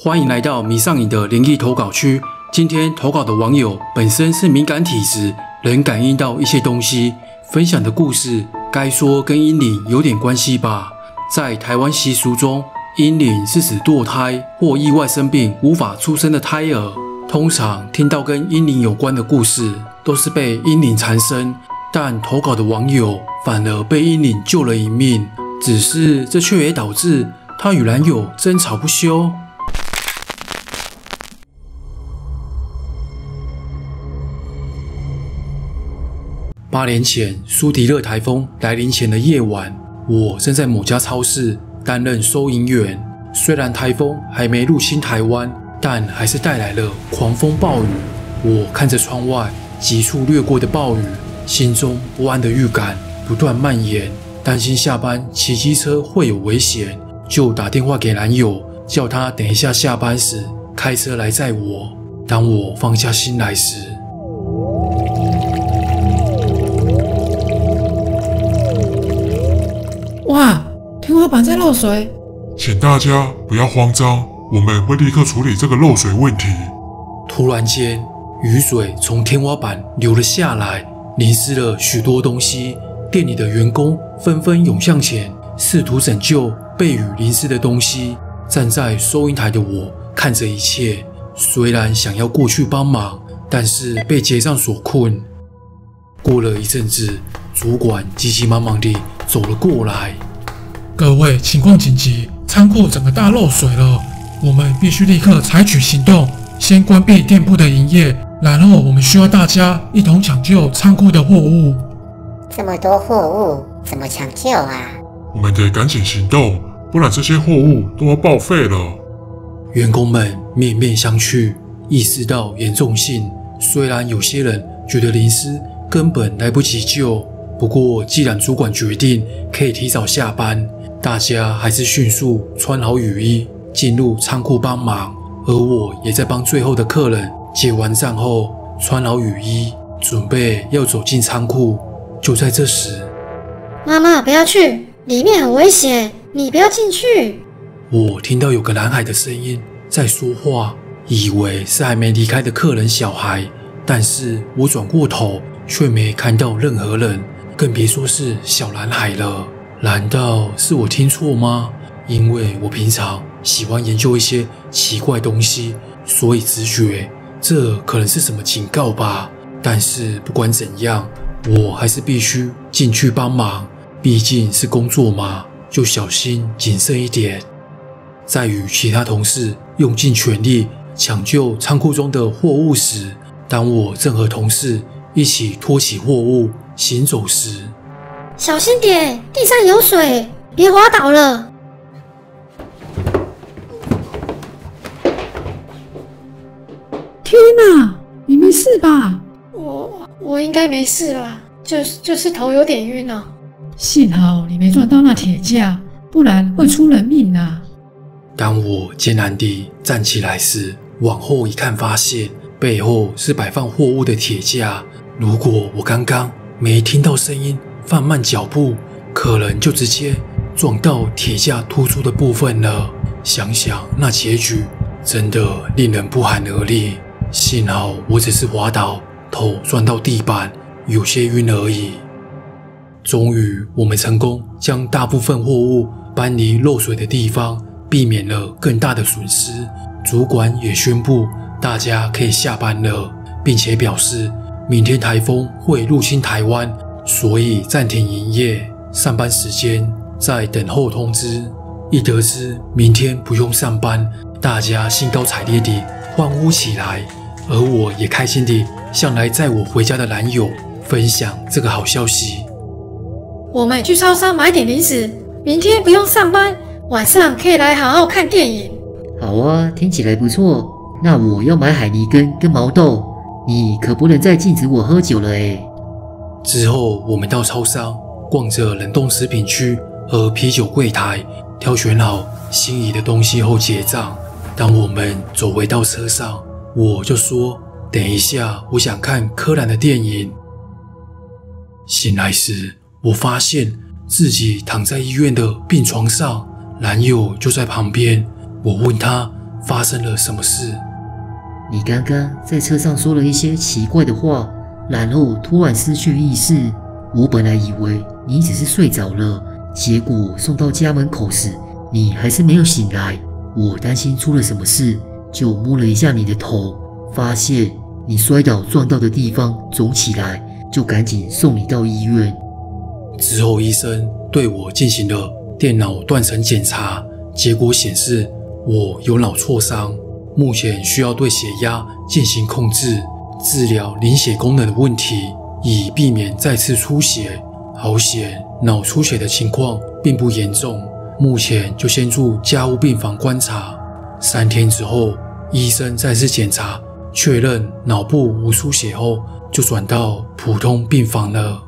欢迎来到迷上瘾的灵异投稿区。今天投稿的网友本身是敏感体质，能感应到一些东西。分享的故事该说跟阴灵有点关系吧？在台湾习俗中，阴灵是指堕胎或意外生病无法出生的胎儿。通常听到跟阴灵有关的故事，都是被阴灵缠身。但投稿的网友反而被阴灵救了一命，只是这却也导致他与男友争吵不休。八年前，苏迪勒台风来临前的夜晚，我正在某家超市担任收银员。虽然台风还没入侵台湾，但还是带来了狂风暴雨。我看着窗外急速掠过的暴雨，心中不安的预感不断蔓延，担心下班骑机车会有危险，就打电话给男友，叫他等一下下班时开车来载我。当我放下心来时，天花板在漏水！请大家不要慌张，我们会立刻处理这个漏水问题。突然间，雨水从天花板流了下来，淋湿了许多东西。店里的员工纷纷涌向前，试图拯救被雨淋湿的东西。站在收银台的我看着一切，虽然想要过去帮忙，但是被结账所困。过了一阵子，主管急急忙忙地走了过来。各位，情况紧急，仓库整个大漏水了，我们必须立刻采取行动，先关闭店铺的营业，然后我们需要大家一同抢救仓库的货物。这么多货物怎么抢救啊？我们得赶紧行动，不然这些货物都要报废了。员工们面面相觑，意识到严重性。虽然有些人觉得淋湿根本来不及救，不过既然主管决定可以提早下班，大家还是迅速穿好雨衣进入仓库帮忙。而我也在帮最后的客人结完账后，穿好雨衣，准备要走进仓库。就在这时，妈妈，不要去，里面很危险，你不要进去。我听到有个男孩的声音在说话，以为是还没离开的客人小孩，但是我转过头却没看到任何人，更别说是小男孩了。难道是我听错吗？因为我平常喜欢研究一些奇怪东西，所以直觉这可能是什么警告吧。但是不管怎样，我还是必须进去帮忙，毕竟是工作嘛，就小心谨慎一点。在与其他同事用尽全力抢救仓库中的货物时，当我正和同事一起拖起货物行走时，小心点，地上有水，别滑倒了。天哪，你没事吧？我我应该没事吧？就是就是头有点晕啊。幸好你没撞到那铁架，不然会出人命啊！当我艰难地站起来时，往后一看，发现背后是摆放货物的铁架。如果我刚刚没听到声音，放慢脚步，可能就直接撞到铁架突出的部分了。想想那结局，真的令人不寒而栗。幸好我只是滑倒，头撞到地板，有些晕而已。终于，我们成功将大部分货物搬离漏水的地方，避免了更大的损失。主管也宣布大家可以下班了，并且表示明天台风会入侵台湾，所以暂停营业。上班时间在等候通知。一得知明天不用上班，大家兴高采烈地欢呼起来，而我也开心地向来载我回家的男友分享这个好消息。我们去超商买点零食，明天不用上班，晚上可以来好好看电影。好啊，听起来不错。那我要买海泥根跟毛豆，你可不能再禁止我喝酒了诶。之后，我们到超商逛着冷冻食品区和啤酒柜台，挑选好心仪的东西后结账。当我们走回到车上，我就说：“等一下，我想看柯南的电影。”醒来时，我发现自己躺在医院的病床上，男友就在旁边。我问他发生了什么事？你刚刚在车上说了一些奇怪的话，然后突然失去意识。我本来以为你只是睡着了，结果送到家门口时，你还是没有醒来。我担心出了什么事，就摸了一下你的头，发现你摔倒撞到的地方肿起来，就赶紧送你到医院。之后，医生对我进行了电脑断层检查，结果显示我有脑挫伤，目前需要对血压进行控制，治疗凝血功能的问题，以避免再次出血。好险，脑出血的情况并不严重，目前就先住家务病房观察。三天之后，医生再次检查，确认脑部无出血后，就转到普通病房了。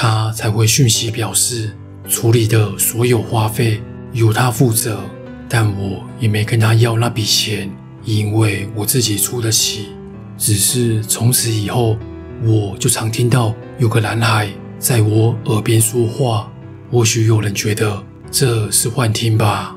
他才会讯息表示，处理的所有花费由他负责，但我也没跟他要那笔钱，因为我自己出得起。只是从此以后，我就常听到有个男孩在我耳边说话。或许有人觉得这是幻听吧。